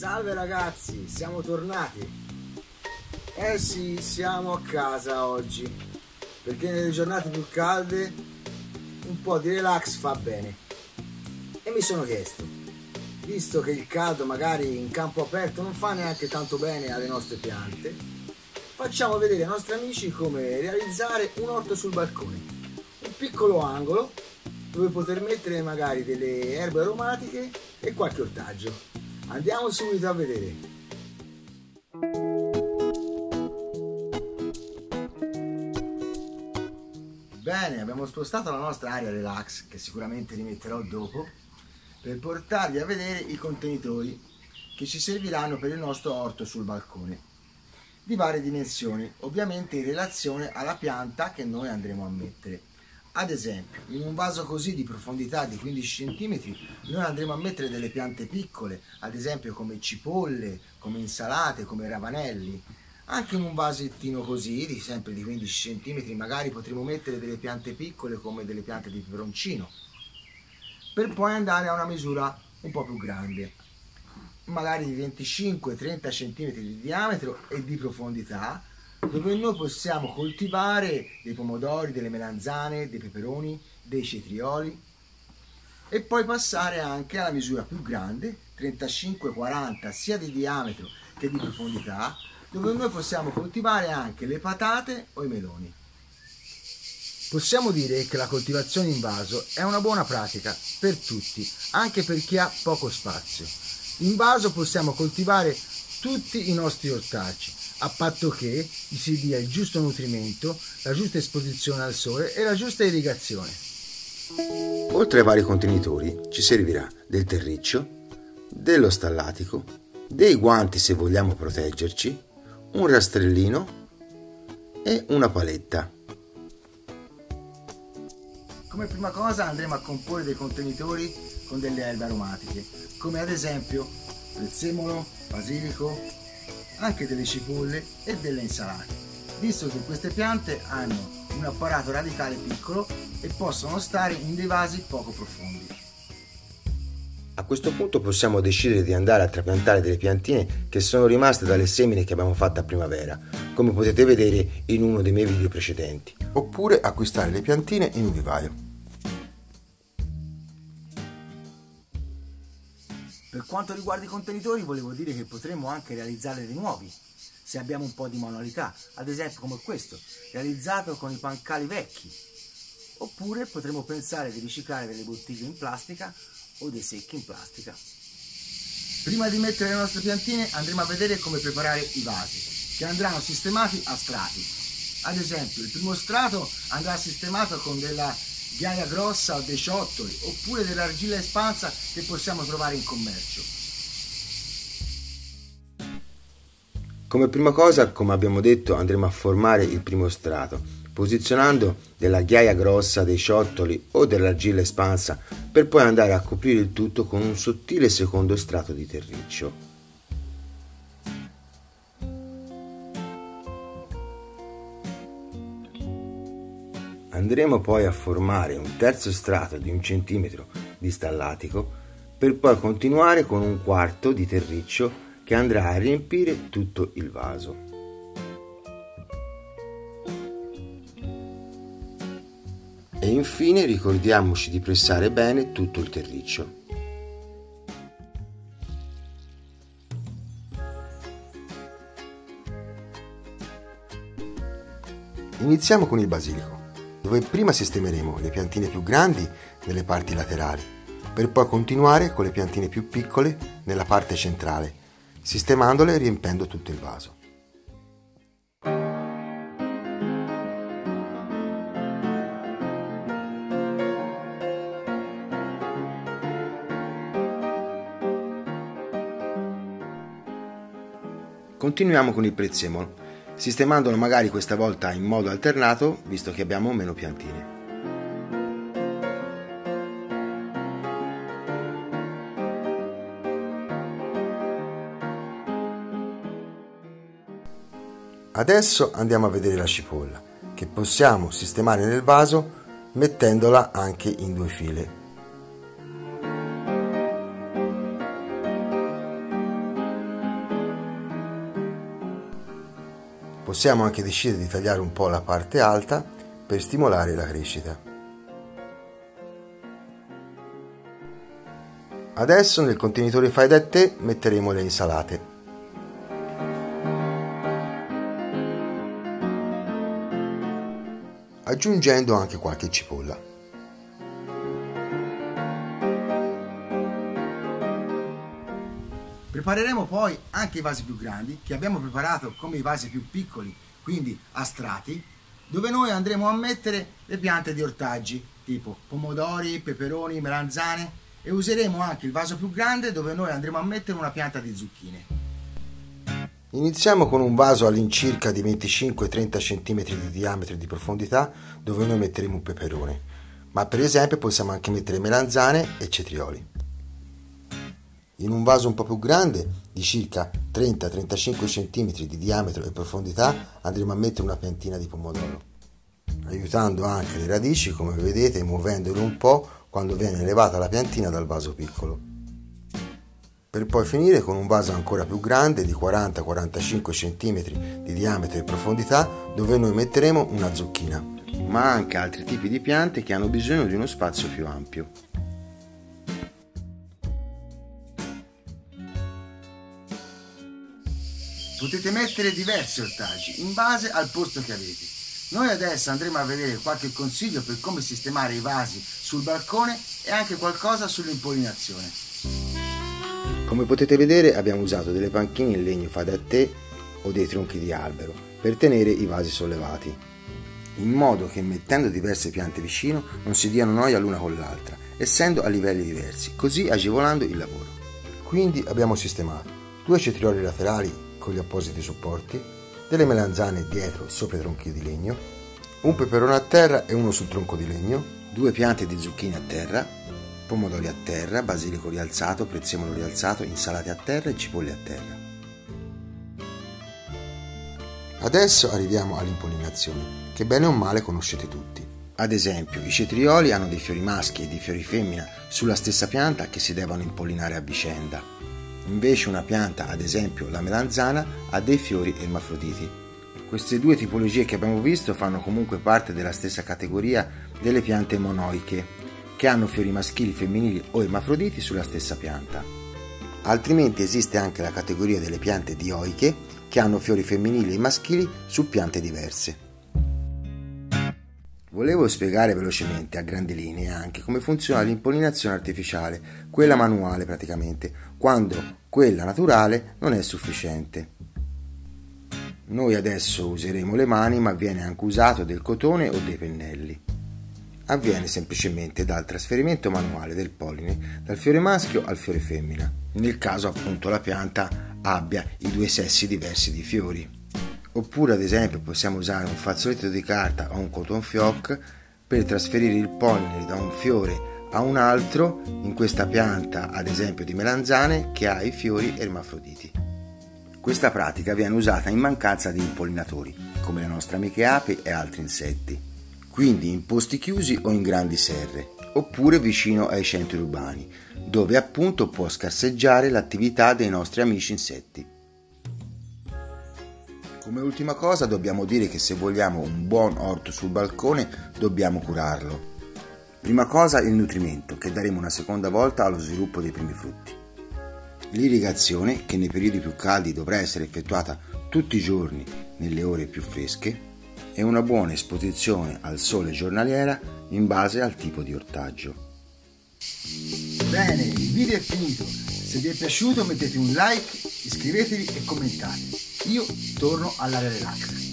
Salve ragazzi, siamo tornati. Eh sì, siamo a casa oggi, perché nelle giornate più calde un po' di relax fa bene. E mi sono chiesto, visto che il caldo magari in campo aperto non fa neanche tanto bene alle nostre piante, facciamo vedere ai nostri amici come realizzare un orto sul balcone. Un piccolo angolo dove poter mettere magari delle erbe aromatiche e qualche ortaggio. Andiamo subito a vedere. Bene, abbiamo spostato la nostra area relax, che sicuramente rimetterò dopo, per portarvi a vedere i contenitori che ci serviranno per il nostro orto sul balcone di varie dimensioni, ovviamente in relazione alla pianta che noi andremo a mettere. Ad esempio, in un vaso così di profondità di 15 cm noi andremo a mettere delle piante piccole, ad esempio come cipolle, come insalate, come ravanelli. Anche in un vasettino così, di sempre di 15 cm, magari potremo mettere delle piante piccole come delle piante di peperoncino, per poi andare a una misura un po' più grande, magari di 25-30 cm di diametro e di profondità, dove noi possiamo coltivare dei pomodori, delle melanzane, dei peperoni, dei cetrioli e poi passare anche alla misura più grande, 35-40 sia di diametro che di profondità, dove noi possiamo coltivare anche le patate o i meloni. Possiamo dire che la coltivazione in vaso è una buona pratica per tutti, anche per chi ha poco spazio. In vaso possiamo coltivare tutti i nostri ortaggi, a patto che gli si dia il giusto nutrimento, la giusta esposizione al sole e la giusta irrigazione. Oltre ai vari contenitori ci servirà del terriccio, dello stallatico, dei guanti se vogliamo proteggerci, un rastrellino e una paletta. Come prima cosa andremo a comporre dei contenitori con delle erbe aromatiche, come ad esempio prezzemolo, basilico, anche delle cipolle e delle insalate, visto che queste piante hanno un apparato radicale piccolo e possono stare in dei vasi poco profondi. A questo punto possiamo decidere di andare a trapiantare delle piantine che sono rimaste dalle semine che abbiamo fatto a primavera, come potete vedere in uno dei miei video precedenti, oppure acquistare le piantine in un vivaio. Per quanto riguarda i contenitori volevo dire che potremmo anche realizzare dei nuovi, se abbiamo un po' di manualità, ad esempio come questo, realizzato con i pancali vecchi. Oppure potremmo pensare di riciclare delle bottiglie in plastica o dei secchi in plastica. Prima di mettere le nostre piantine andremo a vedere come preparare i vasi, che andranno sistemati a strati. Ad esempio, il primo strato andrà sistemato con della ghiaia grossa o dei ciottoli, oppure dell'argilla espansa che possiamo trovare in commercio. Come prima cosa, come abbiamo detto, andremo a formare il primo strato, posizionando della ghiaia grossa, dei ciottoli o dell'argilla espansa, per poi andare a coprire il tutto con un sottile secondo strato di terriccio. Andremo poi a formare un terzo strato di un centimetro di stallatico per poi continuare con un quarto di terriccio che andrà a riempire tutto il vaso. E infine ricordiamoci di pressare bene tutto il terriccio. Iniziamo con il basilico, dove prima sistemeremo le piantine più grandi nelle parti laterali, per poi continuare con le piantine più piccole nella parte centrale, sistemandole e riempendo tutto il vaso. Continuiamo con il prezzemolo, sistemandolo magari questa volta in modo alternato, visto che abbiamo meno piantine. Adesso andiamo a vedere la cipolla, che possiamo sistemare nel vaso mettendola anche in due file. Possiamo anche decidere di tagliare un po' la parte alta per stimolare la crescita. Adesso nel contenitore fai da te metteremo le insalate. Aggiungendo anche qualche cipolla. Prepareremo poi anche i vasi più grandi che abbiamo preparato come i vasi più piccoli, quindi a strati, dove noi andremo a mettere le piante di ortaggi tipo pomodori, peperoni, melanzane e useremo anche il vaso più grande dove noi andremo a mettere una pianta di zucchine. Iniziamo con un vaso all'incirca di 25-30 cm di diametro e di profondità dove noi metteremo un peperone, ma per esempio possiamo anche mettere melanzane e cetrioli. In un vaso un po' più grande, di circa 30-35 cm di diametro e profondità, andremo a mettere una piantina di pomodoro, aiutando anche le radici, come vedete, muovendole un po' quando viene elevata la piantina dal vaso piccolo. Per poi finire con un vaso ancora più grande di 40-45 cm di diametro e profondità dove noi metteremo una zucchina, ma anche altri tipi di piante che hanno bisogno di uno spazio più ampio. Potete mettere diversi ortaggi in base al posto che avete. Noi adesso andremo a vedere qualche consiglio per come sistemare i vasi sul balcone e anche qualcosa sull'impollinazione. Come potete vedere abbiamo usato delle panchine in legno fa da te o dei tronchi di albero per tenere i vasi sollevati, in modo che mettendo diverse piante vicino non si diano noia l'una con l'altra, essendo a livelli diversi, così agevolando il lavoro. Quindi abbiamo sistemato due cetrioli laterali con gli appositi supporti, delle melanzane dietro sopra i tronchi di legno, un peperone a terra e uno sul tronco di legno, due piante di zucchine a terra, pomodori a terra, basilico rialzato, prezzemolo rialzato, insalate a terra e cipolle a terra. Adesso arriviamo all'impollinazione, che bene o male conoscete tutti. Ad esempio, i cetrioli hanno dei fiori maschi e dei fiori femmina sulla stessa pianta che si devono impollinare a vicenda. Invece una pianta, ad esempio la melanzana, ha dei fiori ermafroditi. Queste due tipologie che abbiamo visto fanno comunque parte della stessa categoria delle piante monoiche, che hanno fiori maschili, femminili o ermafroditi sulla stessa pianta. Altrimenti esiste anche la categoria delle piante dioiche, che hanno fiori femminili e maschili su piante diverse. Volevo spiegare velocemente a grandi linee anche come funziona l'impollinazione artificiale, quella manuale praticamente, quando quella naturale non è sufficiente. Noi adesso useremo le mani ma viene anche usato del cotone o dei pennelli. Avviene semplicemente dal trasferimento manuale del polline dal fiore maschio al fiore femmina, nel caso appunto la pianta abbia i due sessi diversi di fiori. Oppure ad esempio possiamo usare un fazzoletto di carta o un cotton fioc per trasferire il polline da un fiore a un altro in questa pianta, ad esempio di melanzane, che ha i fiori ermafroditi. Questa pratica viene usata in mancanza di impollinatori, come le nostre amiche api e altri insetti, quindi in posti chiusi o in grandi serre, oppure vicino ai centri urbani, dove appunto può scarseggiare l'attività dei nostri amici insetti. Come ultima cosa dobbiamo dire che se vogliamo un buon orto sul balcone dobbiamo curarlo Prima cosa il nutrimento, che daremo una seconda volta allo sviluppo dei primi frutti. L'irrigazione, che nei periodi più caldi dovrà essere effettuata tutti i giorni nelle ore più fresche, e una buona esposizione al sole giornaliera in base al tipo di ortaggio. Bene, il video è finito. Se vi è piaciuto mettete un like, iscrivetevi e commentate. Io torno all'area relax.